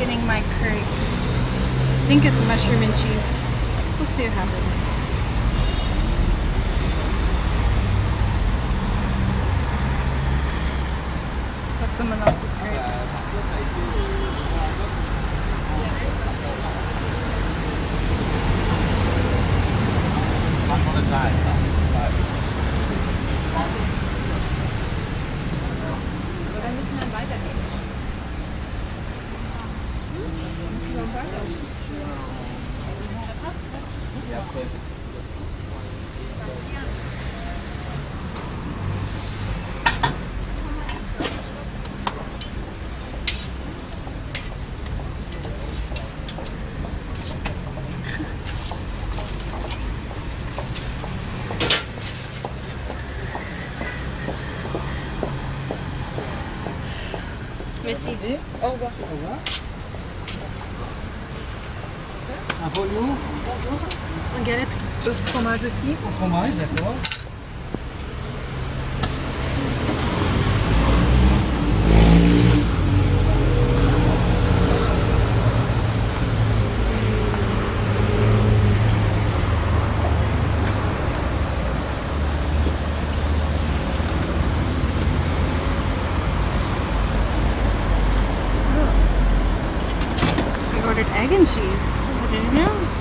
getting my curry. I think it's mushroom and cheese. We'll see what happens. That's someone else's curry. Merci. Au revoir. Au revoir. Un folio Un galette au fromage aussi. au fromage, d'accord. Ah. Ordered egg and cheese. Amen.